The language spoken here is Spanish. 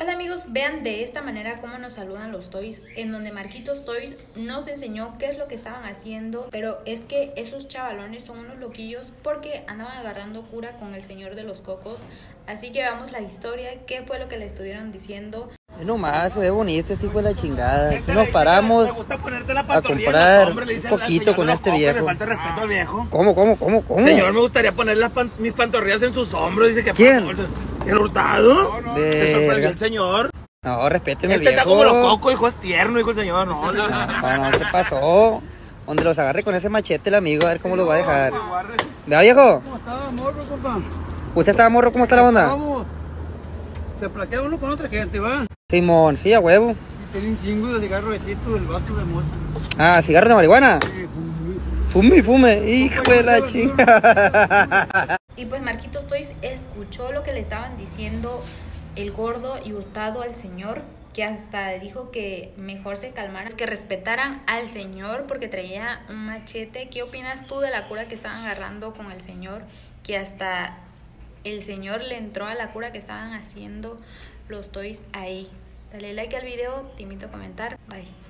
Hola amigos, vean de esta manera cómo nos saludan los Toys, en donde Marquitos Toys nos enseñó qué es lo que estaban haciendo, pero es que esos chavalones son unos loquillos porque andaban agarrando cura con el señor de los cocos, así que veamos la historia, qué fue lo que le estuvieron diciendo. No más, se ve bonito este tipo de la chingada. Nos paramos Me gusta ponerte la a comprar un poquito con este cocos, viejo. Le falta respeto al viejo. ¿Cómo, cómo, cómo, cómo? Señor, me gustaría poner las pan- mis pantorrillas en sus hombros. Dice que ¿Quién? pasó? ¿El hurtado? Se sorprendió el señor. No, respéteme, Este viejo. está como los cocos, hijo, es tierno, hijo, señor. No, no, no. No, no, ¿qué pasó? Donde los agarre con ese machete el amigo, a ver cómo lo va a dejar. Vea, viejo. ¿Cómo está, morro, compa? ¿Usted estaba morro? ¿Cómo está la onda? Vamos. Se plaquea uno con otra gente, va. Simón, sí, a huevo. Y tiene un chingo de cigarros de tito del vato de moto. Ah, cigarro de marihuana. Eh, Fume, fume. Hijo de la chinga. Y pues Marquitos Toys escuchó lo que le estaban diciendo el gordo y hurtado al señor, que hasta dijo que mejor se calmaran, que respetaran al señor porque traía un machete. ¿Qué opinas tú de la cura que estaban agarrando con el señor? Que hasta el señor le entró a la cura que estaban haciendo los Toys ahí. Dale like al video, te invito a comentar. Bye.